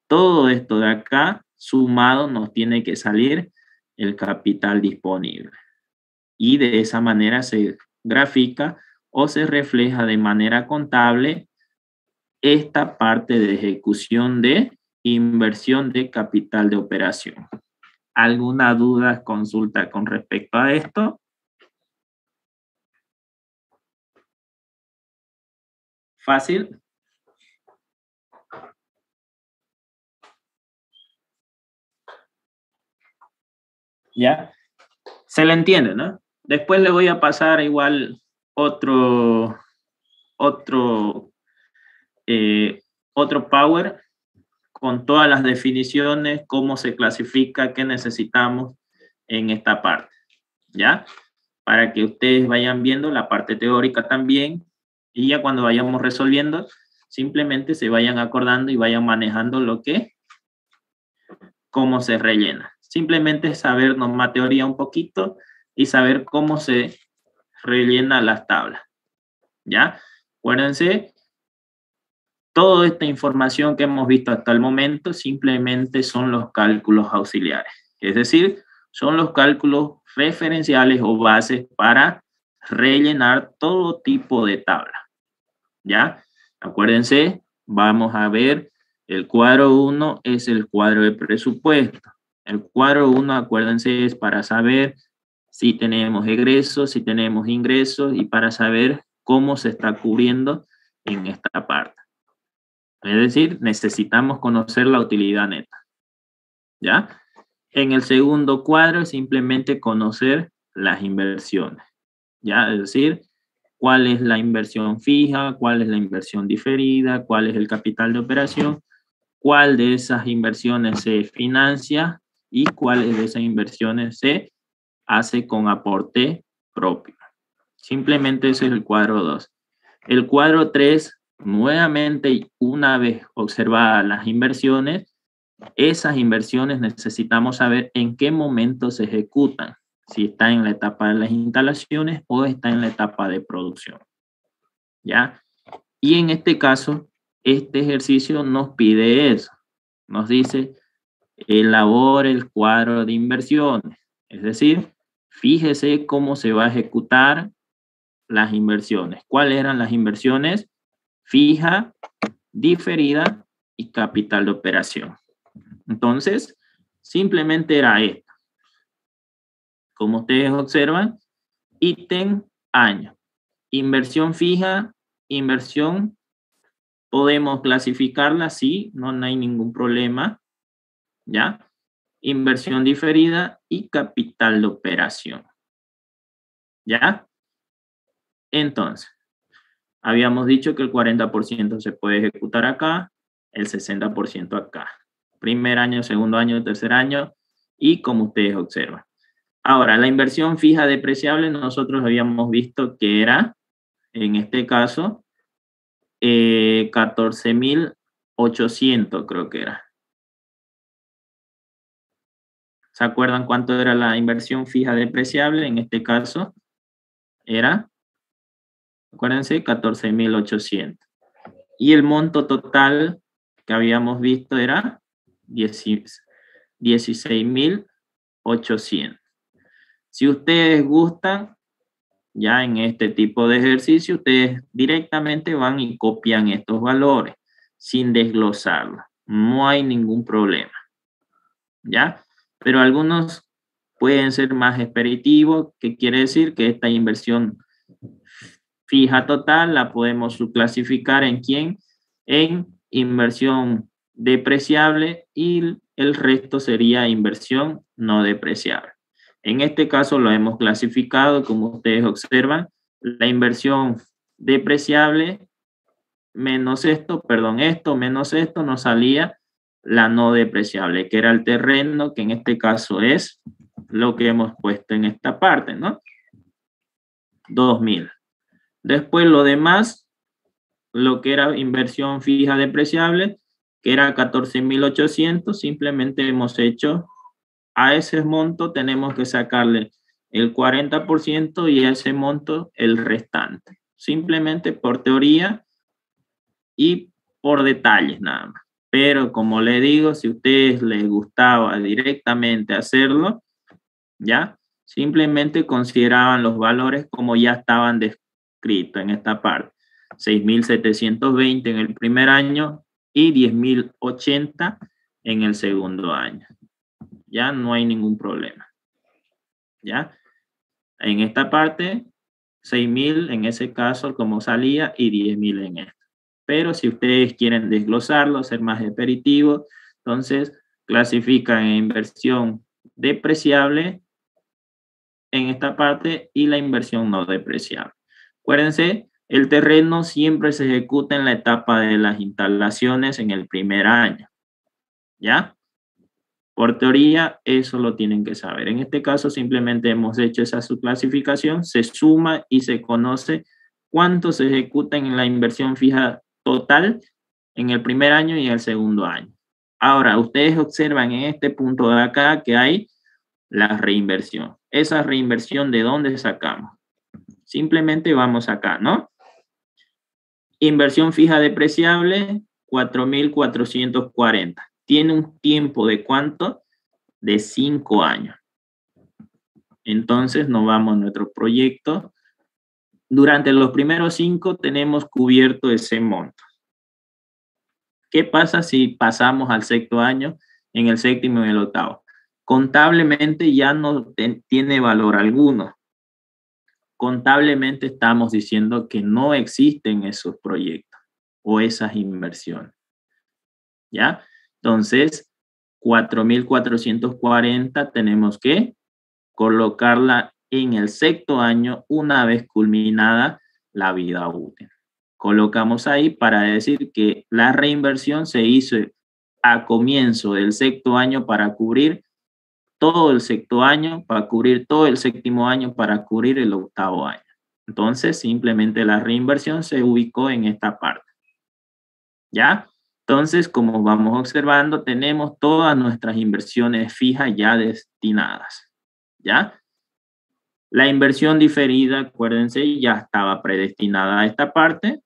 todo esto de acá sumado nos tiene que salir el capital disponible. Y de esa manera se grafica o se refleja de manera contable esta parte de ejecución de inversión de capital de operación. ¿Alguna duda, consulta con respecto a esto? ¿Fácil? ¿Ya? Se le entiende, ¿no? Después le voy a pasar igual otro, otro, eh, otro Power con todas las definiciones, cómo se clasifica, qué necesitamos en esta parte, ¿ya? Para que ustedes vayan viendo la parte teórica también y ya cuando vayamos resolviendo, simplemente se vayan acordando y vayan manejando lo que, cómo se rellena. Simplemente saber nomás teoría un poquito y saber cómo se rellena las tablas. ¿Ya? Acuérdense, toda esta información que hemos visto hasta el momento simplemente son los cálculos auxiliares. Es decir, son los cálculos referenciales o bases para rellenar todo tipo de tabla. ¿Ya? Acuérdense, vamos a ver, el cuadro 1 es el cuadro de presupuesto. El cuadro 1, acuérdense, es para saber si tenemos egresos, si tenemos ingresos y para saber cómo se está cubriendo en esta parte. Es decir, necesitamos conocer la utilidad neta. ¿Ya? En el segundo cuadro, simplemente conocer las inversiones. ¿Ya? Es decir, cuál es la inversión fija, cuál es la inversión diferida, cuál es el capital de operación, cuál de esas inversiones se financia y cuáles de esas inversiones se hace con aporte propio. Simplemente ese es el cuadro 2. El cuadro 3, nuevamente, una vez observadas las inversiones, esas inversiones necesitamos saber en qué momento se ejecutan, si está en la etapa de las instalaciones o está en la etapa de producción. ¿Ya? Y en este caso, este ejercicio nos pide eso. Nos dice, elabore el cuadro de inversiones. Es decir, Fíjese cómo se va a ejecutar las inversiones. ¿Cuáles eran las inversiones? Fija, diferida y capital de operación. Entonces, simplemente era esto. Como ustedes observan, ítem año. Inversión fija, inversión, podemos clasificarla así, no hay ningún problema. ¿Ya? inversión diferida y capital de operación. ¿Ya? Entonces, habíamos dicho que el 40% se puede ejecutar acá, el 60% acá. Primer año, segundo año, tercer año y como ustedes observan. Ahora, la inversión fija depreciable nosotros habíamos visto que era, en este caso, eh, 14.800 creo que era. ¿Se acuerdan cuánto era la inversión fija depreciable? En este caso era, acuérdense, 14.800. Y el monto total que habíamos visto era 16.800. Si ustedes gustan, ya en este tipo de ejercicio, ustedes directamente van y copian estos valores sin desglosarlos. No hay ningún problema. ¿Ya? pero algunos pueden ser más expeditivos, que quiere decir que esta inversión fija total la podemos subclasificar en quién? En inversión depreciable y el resto sería inversión no depreciable. En este caso lo hemos clasificado, como ustedes observan, la inversión depreciable menos esto, perdón, esto menos esto nos salía la no depreciable, que era el terreno, que en este caso es lo que hemos puesto en esta parte, ¿no? 2000. Después lo demás lo que era inversión fija depreciable, que era 14.800, simplemente hemos hecho a ese monto tenemos que sacarle el 40% y a ese monto el restante. Simplemente por teoría y por detalles nada más. Pero como le digo, si a ustedes les gustaba directamente hacerlo, ¿ya? Simplemente consideraban los valores como ya estaban descritos en esta parte. 6.720 en el primer año y 10.080 en el segundo año. Ya no hay ningún problema. ¿Ya? En esta parte, 6.000 en ese caso como salía y 10.000 en esta. Pero si ustedes quieren desglosarlo, ser más aperitivo, entonces clasifican en inversión depreciable en esta parte y la inversión no depreciable. Acuérdense, el terreno siempre se ejecuta en la etapa de las instalaciones en el primer año. ¿Ya? Por teoría, eso lo tienen que saber. En este caso, simplemente hemos hecho esa subclasificación, se suma y se conoce cuánto se ejecuta en la inversión fija total en el primer año y el segundo año. Ahora, ustedes observan en este punto de acá que hay la reinversión. Esa reinversión, ¿de dónde sacamos? Simplemente vamos acá, ¿no? Inversión fija depreciable, 4.440. Tiene un tiempo de cuánto? De cinco años. Entonces nos vamos a nuestro proyecto. Durante los primeros cinco tenemos cubierto ese monto. ¿Qué pasa si pasamos al sexto año, en el séptimo y el octavo? Contablemente ya no tiene valor alguno. Contablemente estamos diciendo que no existen esos proyectos o esas inversiones. ¿Ya? Entonces, 4.440 tenemos que colocarla en el sexto año una vez culminada la vida útil. Colocamos ahí para decir que la reinversión se hizo a comienzo del sexto año para cubrir todo el sexto año, para cubrir todo el séptimo año, para cubrir el octavo año. Entonces, simplemente la reinversión se ubicó en esta parte. ¿Ya? Entonces, como vamos observando, tenemos todas nuestras inversiones fijas ya destinadas. ¿Ya? La inversión diferida, acuérdense, ya estaba predestinada a esta parte.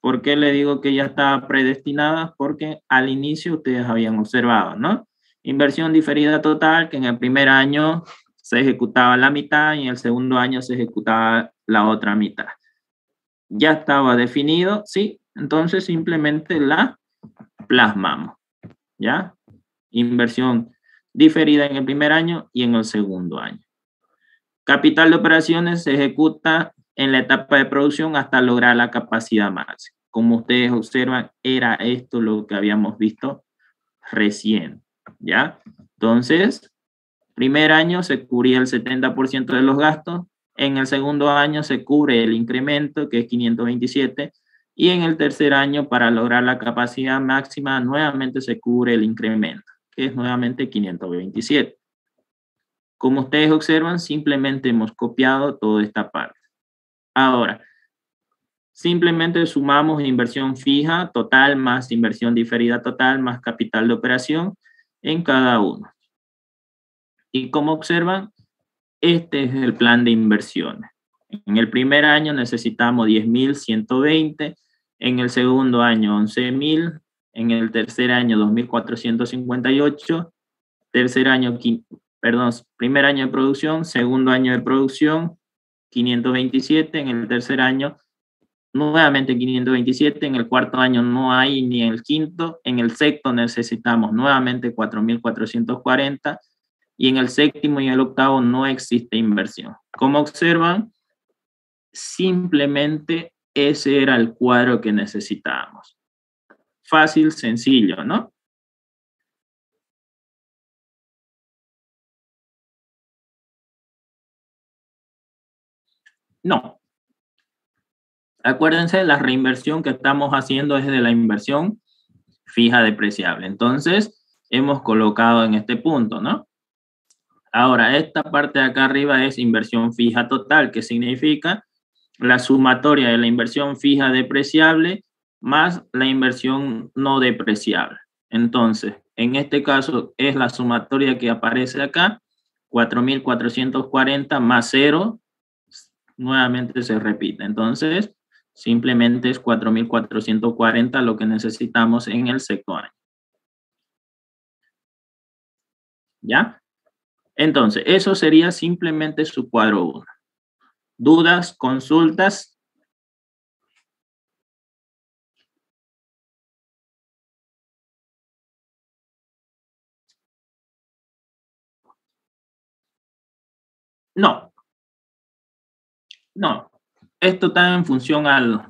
¿Por qué le digo que ya estaba predestinada? Porque al inicio ustedes habían observado, ¿no? Inversión diferida total, que en el primer año se ejecutaba la mitad y en el segundo año se ejecutaba la otra mitad. Ya estaba definido, sí, entonces simplemente la plasmamos, ¿ya? Inversión diferida en el primer año y en el segundo año. Capital de operaciones se ejecuta en la etapa de producción hasta lograr la capacidad máxima. Como ustedes observan, era esto lo que habíamos visto recién, ¿ya? Entonces, primer año se cubría el 70% de los gastos, en el segundo año se cubre el incremento, que es 527, y en el tercer año, para lograr la capacidad máxima, nuevamente se cubre el incremento, que es nuevamente 527. Como ustedes observan, simplemente hemos copiado toda esta parte. Ahora, simplemente sumamos inversión fija total más inversión diferida total más capital de operación en cada uno. Y como observan, este es el plan de inversiones. En el primer año necesitamos 10.120, en el segundo año 11.000, en el tercer año 2.458, tercer año, perdón, primer año de producción, segundo año de producción 527, en el tercer año nuevamente 527, en el cuarto año no hay ni en el quinto, en el sexto necesitamos nuevamente 4.440 y en el séptimo y el octavo no existe inversión. Como observan, simplemente ese era el cuadro que necesitábamos. Fácil, sencillo, ¿no? No. Acuérdense, la reinversión que estamos haciendo es de la inversión fija depreciable. Entonces, hemos colocado en este punto, ¿no? Ahora, esta parte de acá arriba es inversión fija total, que significa la sumatoria de la inversión fija depreciable más la inversión no depreciable. Entonces, en este caso es la sumatoria que aparece acá, 4.440 más 0, nuevamente se repite. Entonces, simplemente es 4.440 lo que necesitamos en el sector año. ¿Ya? Entonces, eso sería simplemente su cuadro 1. ¿Dudas, consultas? No. No. Esto está en función al,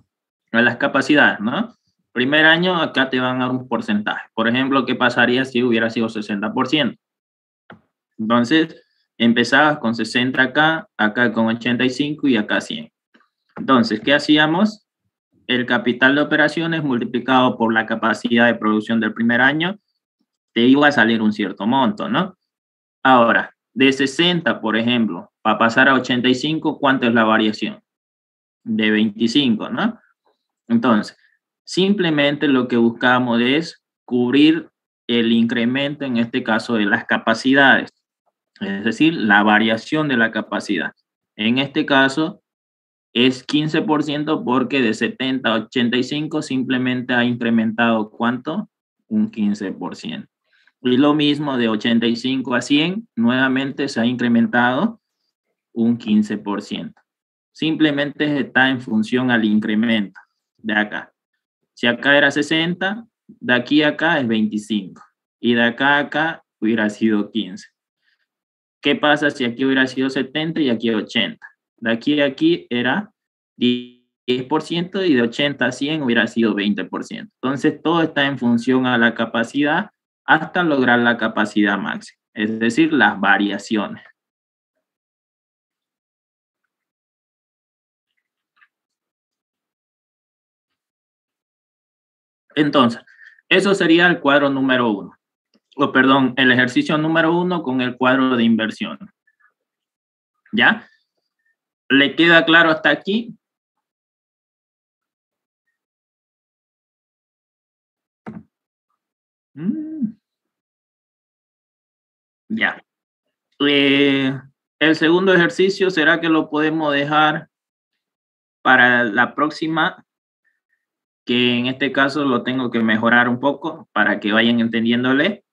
a las capacidades, ¿no? Primer año, acá te van a dar un porcentaje. Por ejemplo, ¿qué pasaría si hubiera sido 60%? Entonces, empezabas con 60 acá, acá con 85 y acá 100. Entonces, ¿qué hacíamos? El capital de operaciones multiplicado por la capacidad de producción del primer año, te iba a salir un cierto monto, ¿no? Ahora, de 60, por ejemplo, para pasar a 85, ¿cuánto es la variación? De 25, ¿no? Entonces, simplemente lo que buscamos es cubrir el incremento, en este caso, de las capacidades es decir, la variación de la capacidad. En este caso es 15% porque de 70 a 85 simplemente ha incrementado cuánto? Un 15%. Y lo mismo de 85 a 100, nuevamente se ha incrementado un 15%. Simplemente está en función al incremento de acá. Si acá era 60, de aquí a acá es 25. Y de acá a acá hubiera sido 15. ¿Qué pasa si aquí hubiera sido 70 y aquí 80? De aquí a aquí era 10% y de 80 a 100 hubiera sido 20%. Entonces, todo está en función a la capacidad hasta lograr la capacidad máxima, es decir, las variaciones. Entonces, eso sería el cuadro número uno o perdón, el ejercicio número uno con el cuadro de inversión. ¿Ya? ¿Le queda claro hasta aquí? Mm. Ya. Eh, el segundo ejercicio, ¿será que lo podemos dejar para la próxima? Que en este caso lo tengo que mejorar un poco para que vayan entendiéndole.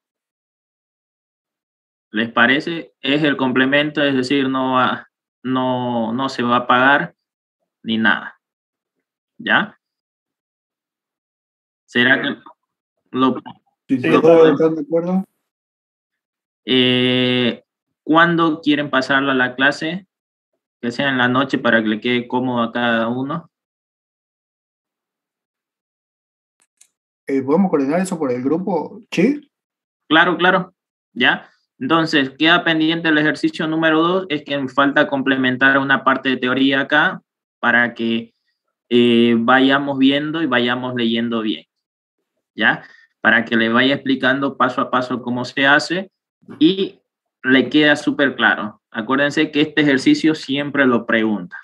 ¿Les parece? Es el complemento, es decir, no, va, no, no se va a pagar ni nada. ¿Ya? ¿Será que lo, Sí, sí, ¿están de acuerdo? eh, ¿Cuándo quieren pasarlo a la clase? Que sea en la noche para que le quede cómodo a cada uno. Eh, ¿Podemos coordinar eso por el grupo? ¿Sí? Claro, claro. ¿Ya? Entonces, queda pendiente el ejercicio número dos, es que falta complementar una parte de teoría acá para que eh, vayamos viendo y vayamos leyendo bien, ¿ya? Para que le vaya explicando paso a paso cómo se hace y le queda súper claro. Acuérdense que este ejercicio siempre lo pregunta,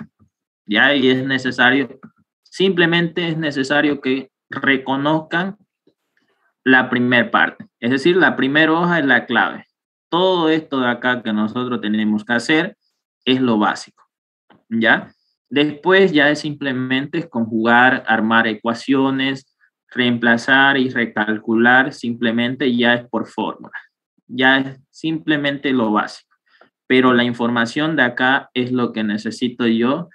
¿ya? Y es necesario, simplemente es necesario que reconozcan la primera parte, es decir, la primera hoja es la clave todo esto de acá que nosotros tenemos que hacer es lo básico, ¿ya? Después ya es simplemente conjugar, armar ecuaciones, reemplazar y recalcular, simplemente ya es por fórmula, ya es simplemente lo básico. Pero la información de acá es lo que necesito yo,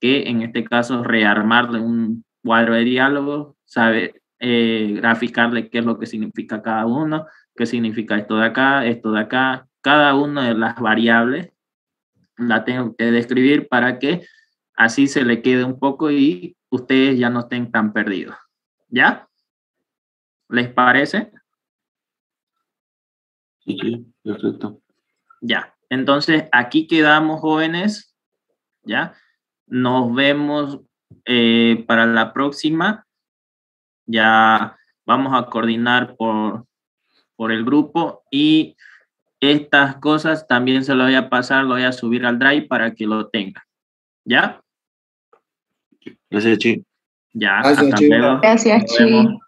que en este caso rearmarle un cuadro de diálogo, saber eh, graficarle qué es lo que significa cada uno, qué significa esto de acá, esto de acá. Cada una de las variables la tengo que describir para que así se le quede un poco y ustedes ya no estén tan perdidos. ¿Ya? ¿Les parece? Sí, sí, perfecto. Ya. Entonces, aquí quedamos jóvenes. ¿Ya? Nos vemos eh, para la próxima. Ya vamos a coordinar por, por el grupo y estas cosas también se lo voy a pasar, lo voy a subir al Drive para que lo tenga. ¿Ya? Gracias, Chi. Ya, Gracias, hasta Chi. luego. Gracias, Chi.